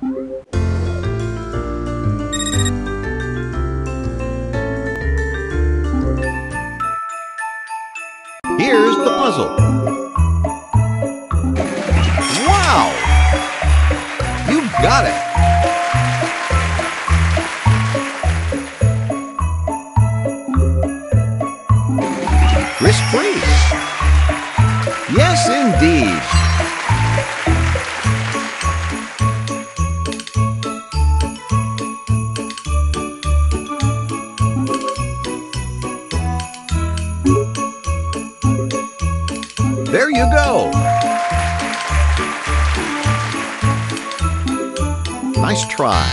Here's the puzzle. Wow! You got it! Risk-free. Yes, indeed. There you go. Nice try.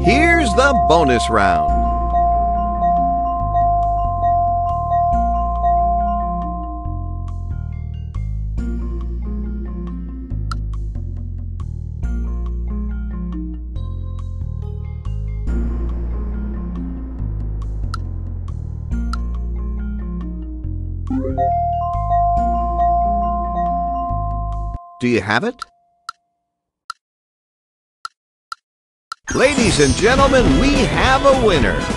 Here's the bonus round. Do you have it? Ladies and gentlemen, we have a winner.